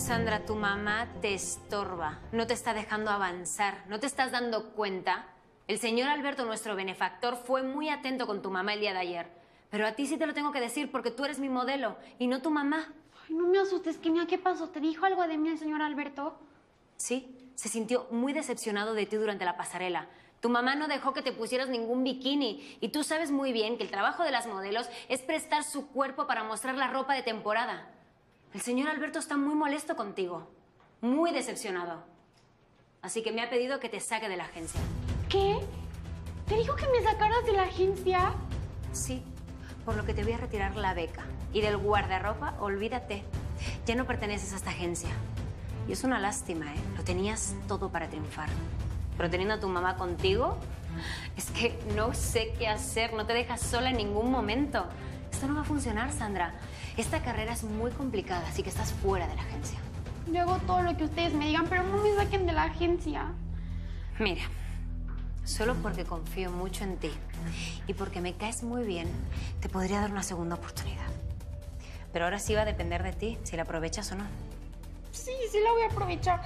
Sandra, tu mamá te estorba, no te está dejando avanzar, no te estás dando cuenta. El señor Alberto, nuestro benefactor, fue muy atento con tu mamá el día de ayer. Pero a ti sí te lo tengo que decir porque tú eres mi modelo y no tu mamá. Ay, no me asustes, Kenia, ¿qué pasó? ¿Te dijo algo de mí el señor Alberto? Sí, se sintió muy decepcionado de ti durante la pasarela. Tu mamá no dejó que te pusieras ningún bikini y tú sabes muy bien que el trabajo de las modelos es prestar su cuerpo para mostrar la ropa de temporada. El señor Alberto está muy molesto contigo, muy decepcionado. Así que me ha pedido que te saque de la agencia. ¿Qué? ¿Te dijo que me sacaras de la agencia? Sí, por lo que te voy a retirar la beca. Y del guardarropa, olvídate. Ya no perteneces a esta agencia. Y es una lástima, ¿eh? Lo tenías todo para triunfar. Pero teniendo a tu mamá contigo, es que no sé qué hacer. No te dejas sola en ningún momento. Esto no va a funcionar, Sandra. Esta carrera es muy complicada, así que estás fuera de la agencia. Yo hago todo lo que ustedes me digan, pero no me saquen de la agencia. Mira, solo porque confío mucho en ti y porque me caes muy bien, te podría dar una segunda oportunidad. Pero ahora sí va a depender de ti si la aprovechas o no. Sí, sí la voy a aprovechar.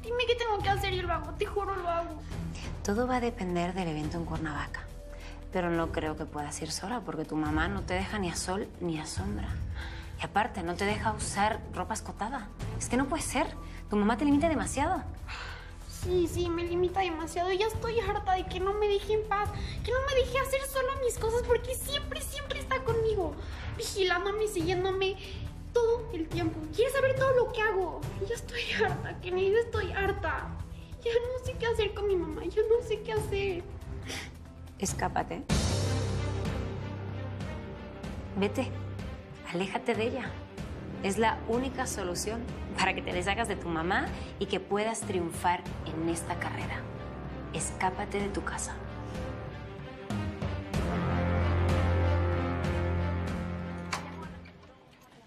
Dime qué tengo que hacer y lo hago, te juro lo hago. Todo va a depender del evento en Cuernavaca. Pero no creo que puedas ir sola porque tu mamá no te deja ni a sol ni a sombra. Y aparte, no te deja usar ropa escotada. Es que no puede ser. Tu mamá te limita demasiado. Sí, sí, me limita demasiado. Ya estoy harta de que no me deje en paz, que no me deje hacer solo mis cosas porque siempre, siempre está conmigo, vigilándome, siguiéndome todo el tiempo. Quiere saber todo lo que hago. Ya estoy harta, Kenny, ya estoy harta. Ya no sé qué hacer con mi mamá, ya no sé qué hacer. Escápate. Vete. Aléjate de ella. Es la única solución para que te deshagas de tu mamá y que puedas triunfar en esta carrera. Escápate de tu casa.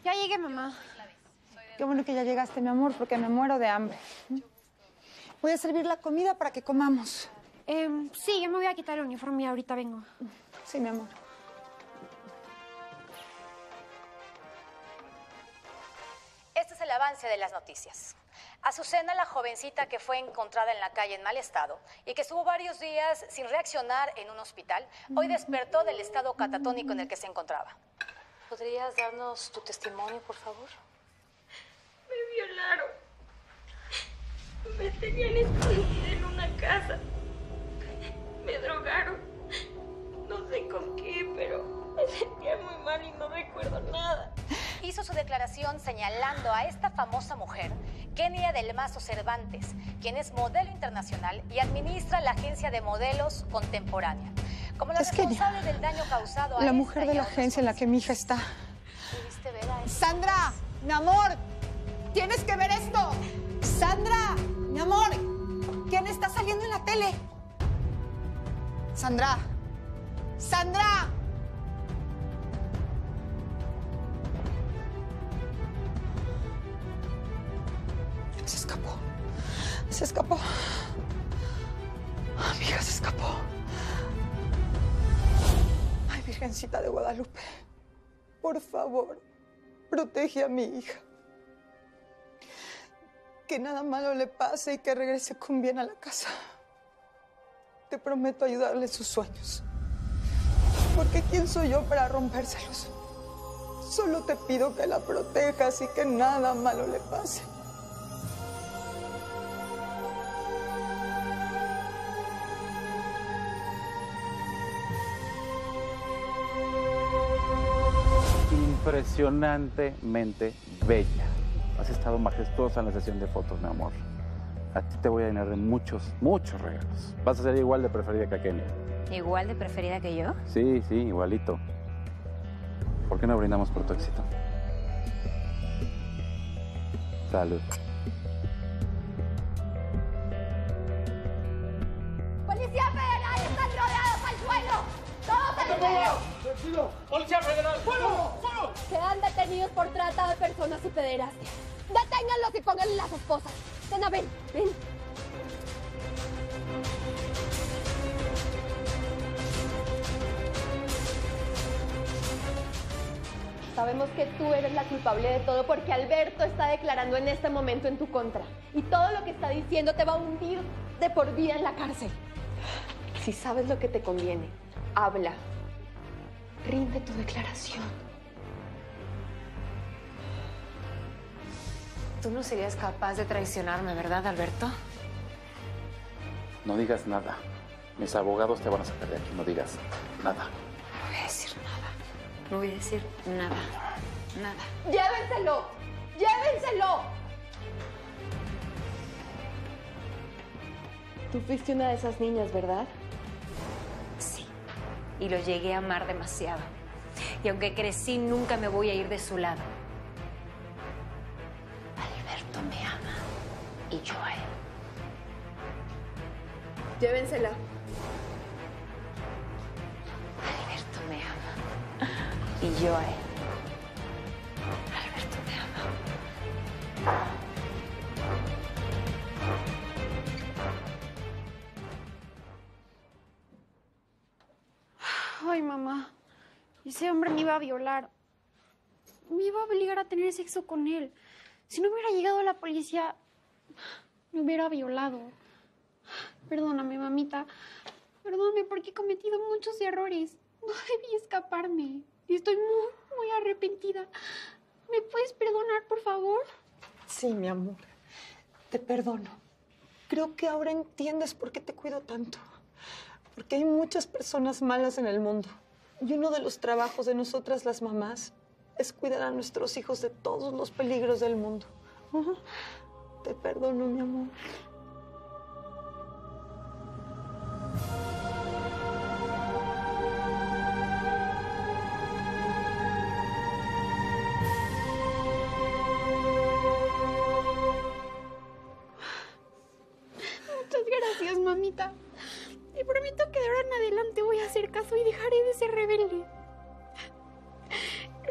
Ya llegué, mamá. Qué bueno que ya llegaste, mi amor, porque me muero de hambre. Voy a servir la comida para que comamos. Em, sí, yo me voy a quitar el uniforme y ahorita vengo. Sí, mi amor. Este es el avance de las noticias. Azucena, la jovencita que fue encontrada en la calle en mal estado y que estuvo varios días sin reaccionar en un hospital, hoy despertó del estado catatónico en el que se encontraba. ¿Podrías darnos tu testimonio, por favor? Me violaron. Me tenían escondida en una casa. Me drogaron. No sé con qué, pero me sentía muy mal y no recuerdo nada. Hizo su declaración señalando a esta famosa mujer, Kenia del Mazo Cervantes, quien es modelo internacional y administra la agencia de modelos contemporánea. Como la Es Kenia, responsable del daño causado a La mujer de la agencia en la que mi hija está. ¿Pudiste ver a esta? Sandra, mi amor, tienes que ver esto. Sandra, mi amor, ¿quién está saliendo en la tele? Sandra, Sandra. Se escapó, se escapó. Mi hija se escapó. Ay, Virgencita de Guadalupe. Por favor, protege a mi hija. Que nada malo le pase y que regrese con bien a la casa. Te prometo ayudarle sus sueños. Porque ¿quién soy yo para rompérselos? Solo te pido que la protejas y que nada malo le pase. impresionantemente bella. Has estado majestuosa en la sesión de fotos, mi amor. A ti te voy a llenar de muchos, muchos regalos. Vas a ser igual de preferida que a Kenia. Igual de preferida que yo. Sí, sí, igualito. ¿Por qué no brindamos por tu éxito? Salud. ¡Policía Federal! ¡Están rodeados al suelo! ¡Todos al suelo! ¡Policía Federal! ¡Fuego! ¡Fuego! Quedan detenidos por trata de personas y pederastia. Deténganlos y pónganle las esposas. Ven, ven. Sabemos que tú eres la culpable de todo porque Alberto está declarando en este momento en tu contra. Y todo lo que está diciendo te va a hundir de por vida en la cárcel. Si sabes lo que te conviene, habla. Rinde tu declaración. Tú no serías capaz de traicionarme, ¿verdad, Alberto? No digas nada. Mis abogados te van a sacar de aquí. No digas nada. No voy a decir nada. No voy a decir nada. Nada. ¡Llévenselo! ¡Llévenselo! Tú fuiste una de esas niñas, ¿verdad? Sí. Y lo llegué a amar demasiado. Y aunque crecí, nunca me voy a ir de su lado. Alberto me ama. Y yo a él. Llévensela. Alberto me ama. Y yo a él. Alberto me ama. Ay, mamá. Ese hombre me iba a violar. Me iba a obligar a tener sexo con él. Si no hubiera llegado la policía, me hubiera violado. Perdóname, mamita. Perdóname porque he cometido muchos errores. No debí escaparme. Y estoy muy, muy arrepentida. ¿Me puedes perdonar, por favor? Sí, mi amor. Te perdono. Creo que ahora entiendes por qué te cuido tanto. Porque hay muchas personas malas en el mundo. Y uno de los trabajos de nosotras las mamás es cuidar a nuestros hijos de todos los peligros del mundo. Te perdono, mi amor. Muchas gracias, mamita. Te prometo que de ahora en adelante voy a hacer caso y dejaré de ser rebelde.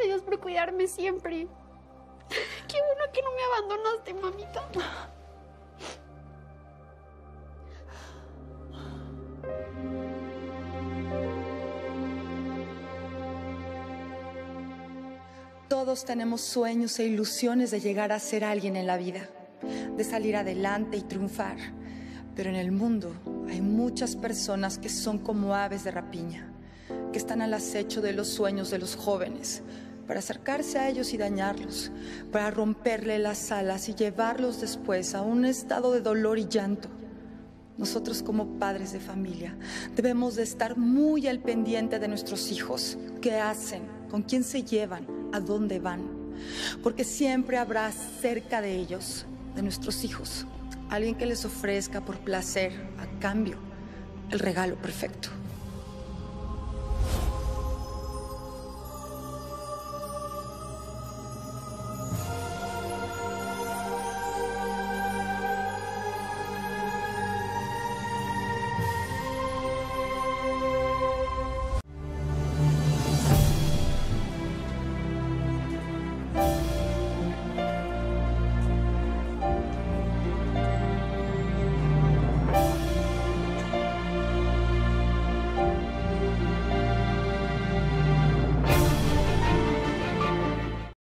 Gracias por cuidarme siempre. Qué bueno que no me abandonaste, mamita. Todos tenemos sueños e ilusiones de llegar a ser alguien en la vida, de salir adelante y triunfar. Pero en el mundo hay muchas personas que son como aves de rapiña, que están al acecho de los sueños de los jóvenes, para acercarse a ellos y dañarlos, para romperle las alas y llevarlos después a un estado de dolor y llanto. Nosotros como padres de familia debemos de estar muy al pendiente de nuestros hijos, qué hacen, con quién se llevan, a dónde van, porque siempre habrá cerca de ellos, de nuestros hijos, alguien que les ofrezca por placer, a cambio, el regalo perfecto.